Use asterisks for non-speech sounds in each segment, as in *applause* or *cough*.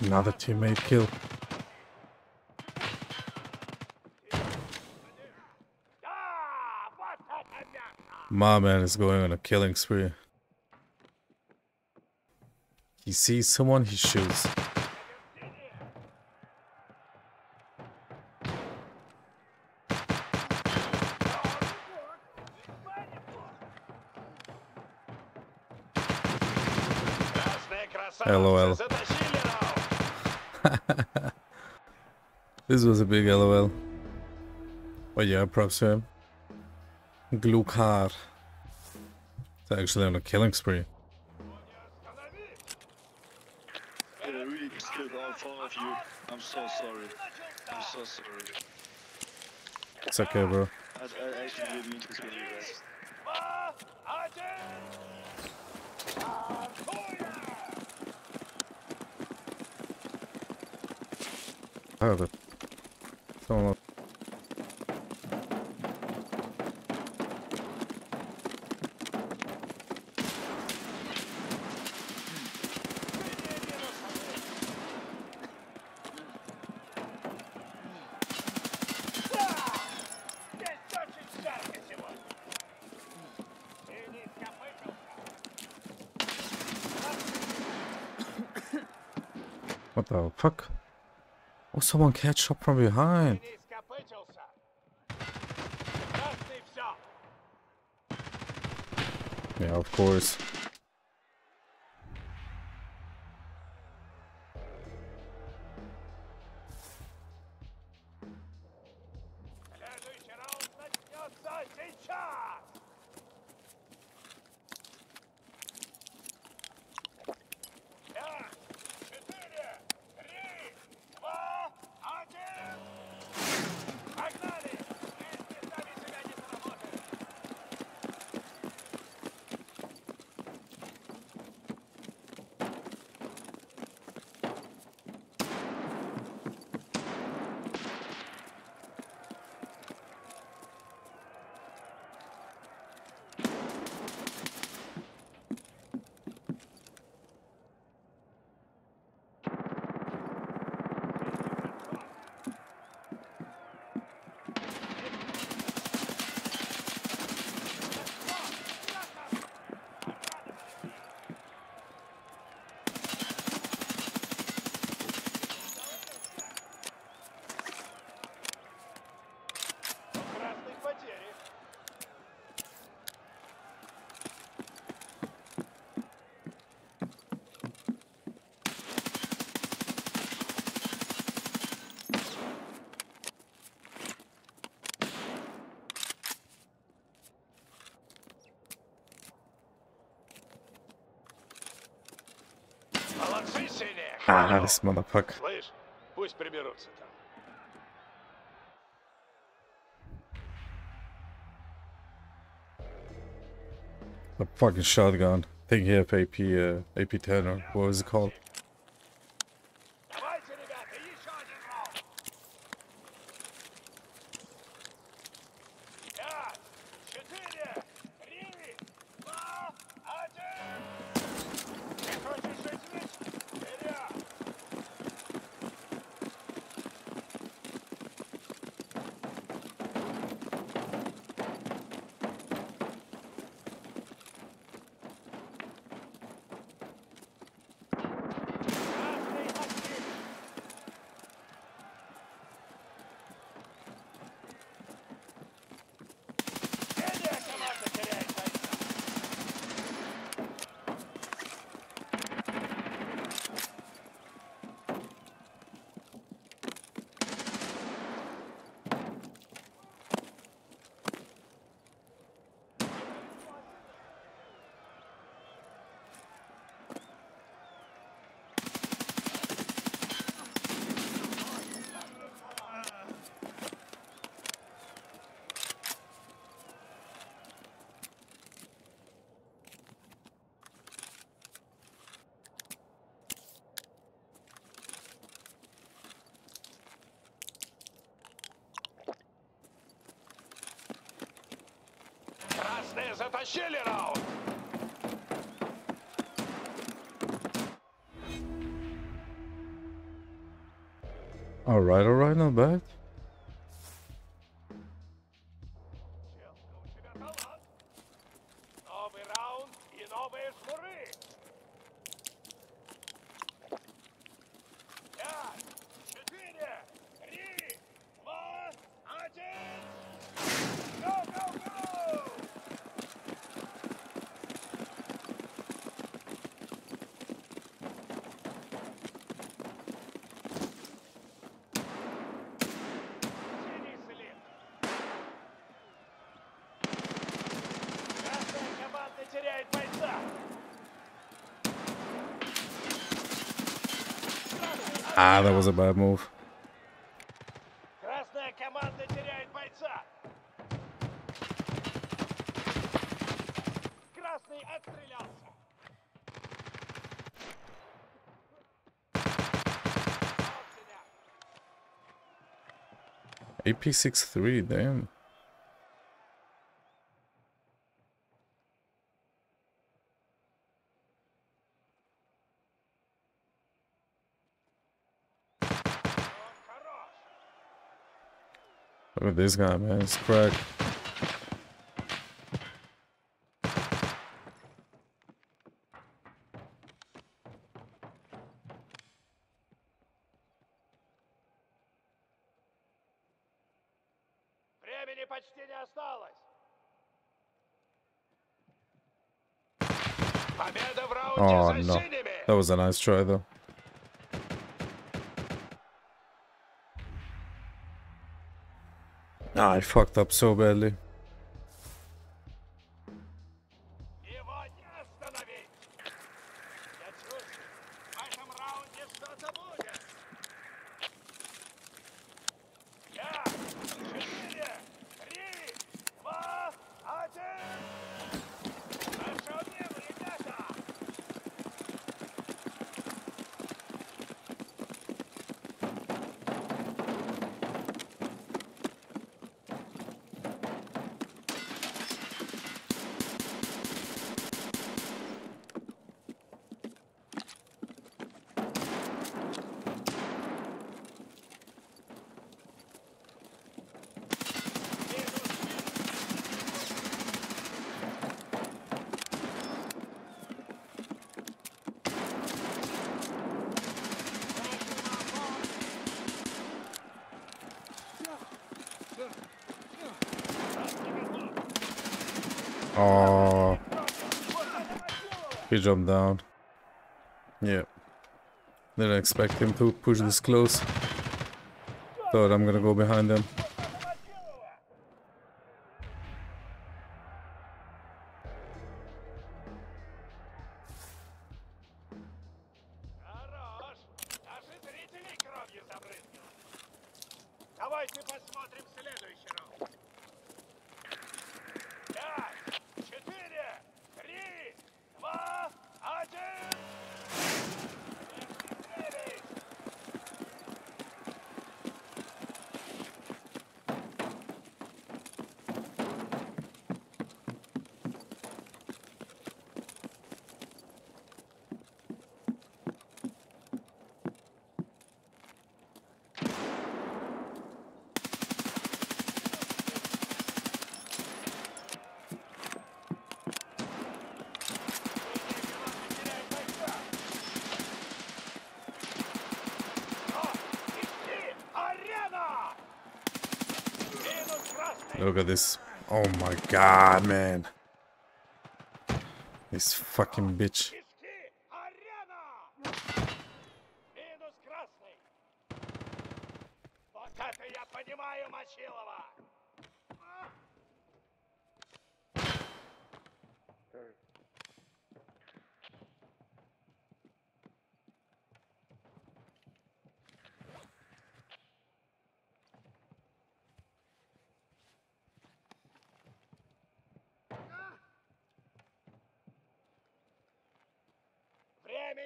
Another teammate kill. My man is going on a killing spree. He sees someone, he shoots. LOL. This was a big LOL. But oh, yeah, props to him. Glukhar. It's actually on a killing spree. I really killed all four of you. I'm so sorry. I'm so sorry. It's okay, bro. I, I actually didn't mean to kill you guys. Oh, but someone. What the fuck? Oh, someone catch shot from behind. Yeah, of course. синие! Ah, this motherfucker. Слышь, пусть приберутся там. A fucking shotgun. I think he have AP, uh, AP10 or what was it called? Затащили раунд! All right, all right, not bad. Ah, that was a bad move. AP63, damn. Look at this guy, man. It's cracked. Oh, no. That was a nice try, though. Ah, I fucked up so badly. he jumped down. Yep. Didn't expect him to push this close. Thought I'm gonna go behind him. Хорош! Даже зрителей кровью забрызгал. Давайте посмотрим следующий раунд. Look at this. Oh my god, man. This fucking bitch.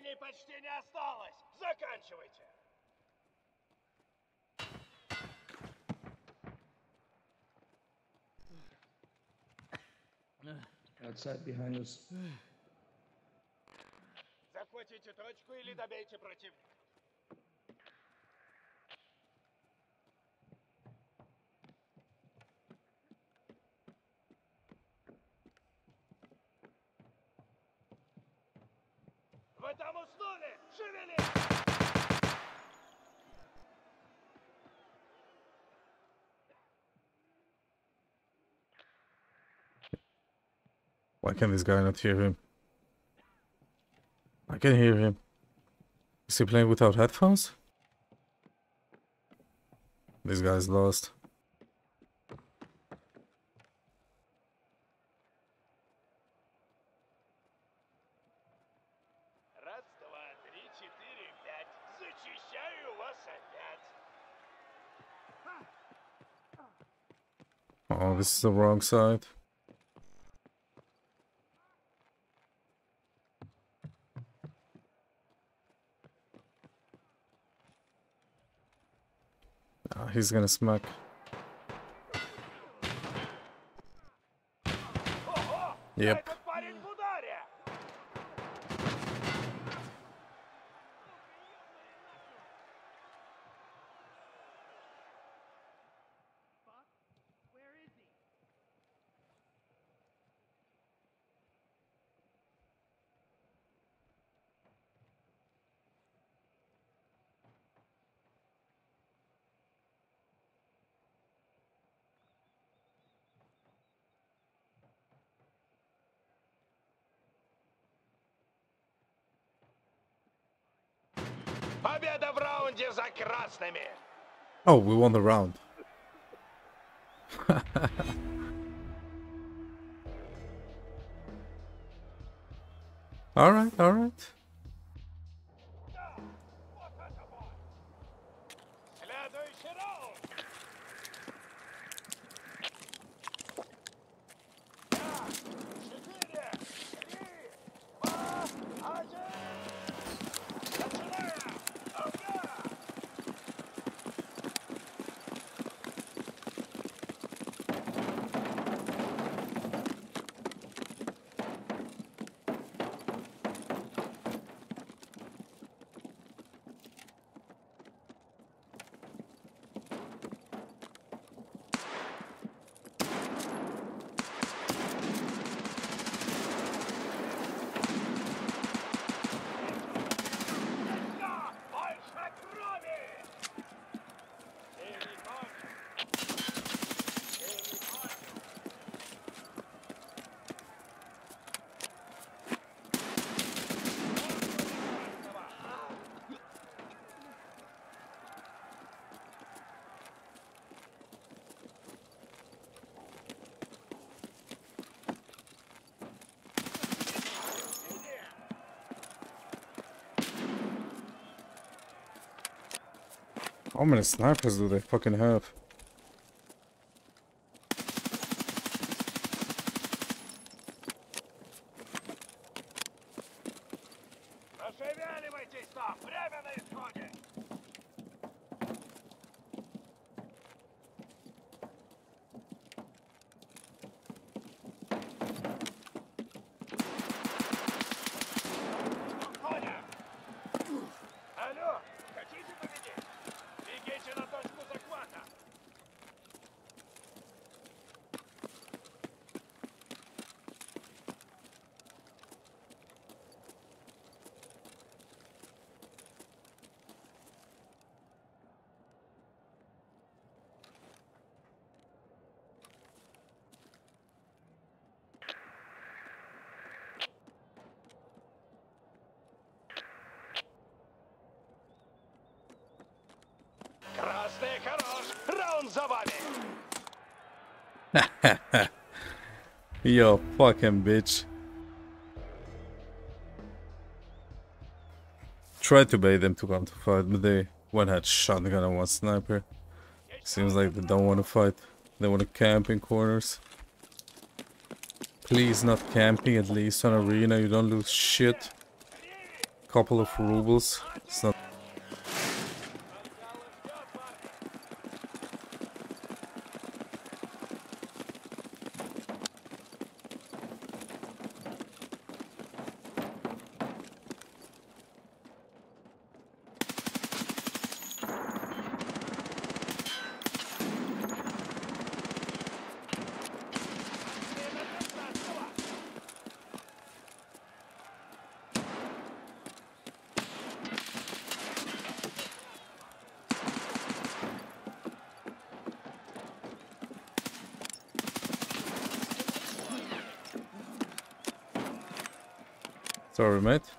Времени почти не осталось. Заканчивайте. Outside behind us. Захватите точку или добейте противника. Why can this guy not hear him? I can hear him. Is he playing without headphones? This guy's lost. Oh, this is the wrong side. Oh, he's gonna smoke. Yep. Победа в раунде за красными! Oh, we won the round. *laughs* alright, alright. Вот How many snipers do they fucking have? surviving. *laughs* Yo, fucking bitch. Tried to bait them to come to fight, but they one had shotgun and one sniper. Seems like they don't want to fight. They want to camp in corners. Please not camping at least on arena, you don't lose shit. Couple of rubles. It's not Sorry, mate.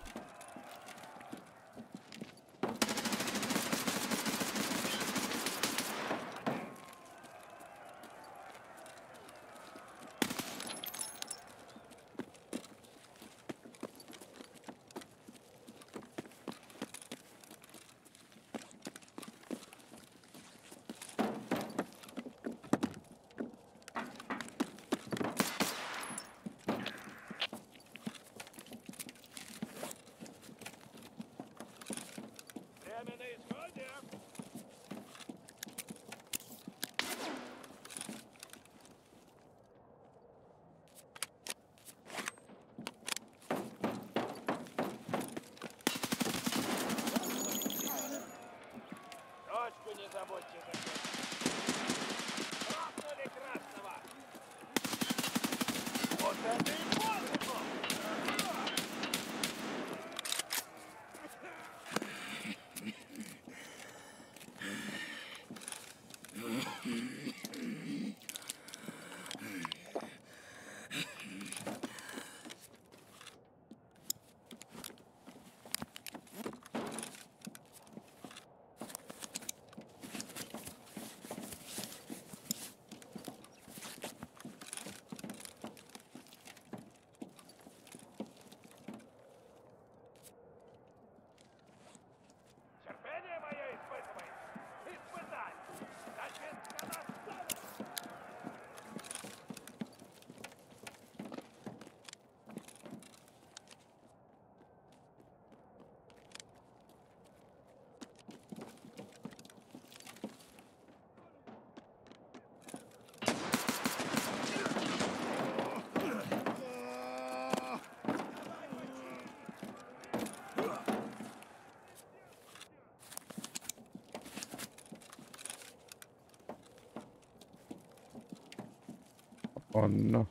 No.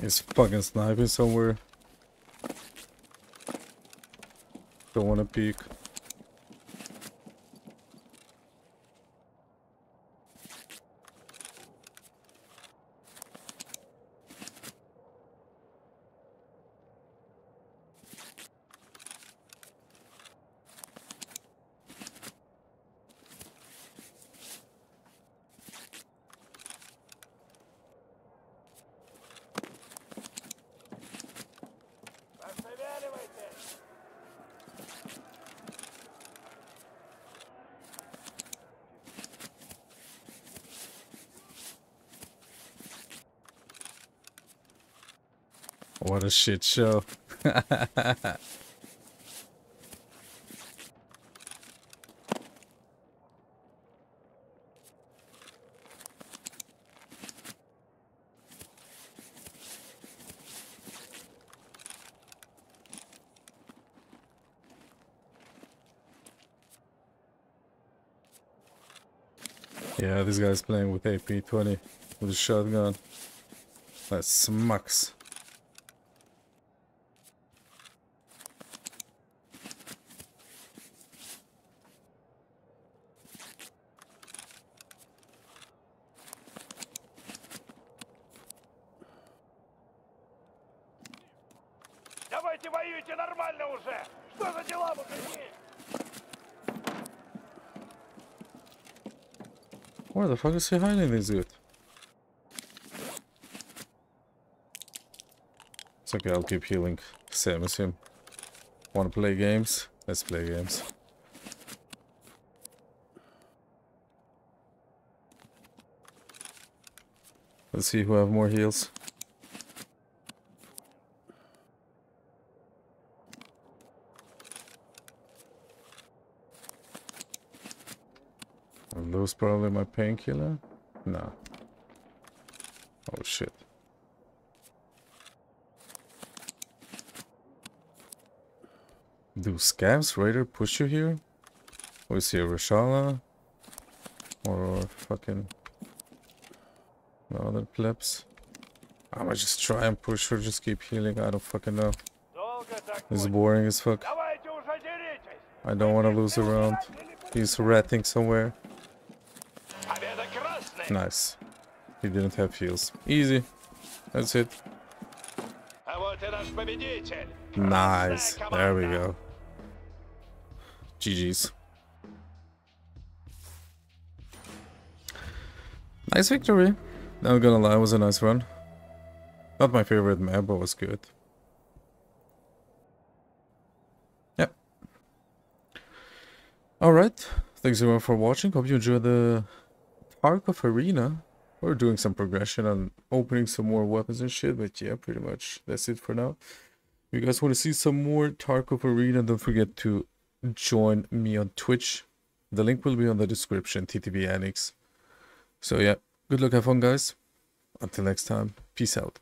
He's fucking sniping somewhere. Don't wanna peek. What a shit show. *laughs* Yeah, this guy's playing with AP-20 with a shotgun. That smacks. Давайте воюйте нормально уже. Что за дела, мужики? Where the fuck is he hiding this dude? It's okay, I'll keep healing. Same as him. Wanna play games? Let's play games. Let's see who have more heals. was probably my painkiller. No. Oh shit. Do scavs raider push you here? We see a Reshala or fucking the other plebs. I'ma just try and push her, just keep healing. I don't fucking know. It's boring as fuck. I don't wanna lose a round. He's ratting somewhere. Nice. He didn't have heals. Easy. That's it. Nice. There we go. GG's. Nice victory. Not gonna lie, it was a nice run. Not my favorite map, but was good. Yep. Alright. Thanks everyone for watching. Hope you enjoyed the Tarkov Arena. We're doing some progression and opening some more weapons and shit, but yeah, pretty much that's it for now. If you guys want to see some more Tarkov Arena, don't forget to join me on Twitch. The link will be on the description, TTV Ann1x. So yeah, good luck, have fun, guys. Until next time, peace out.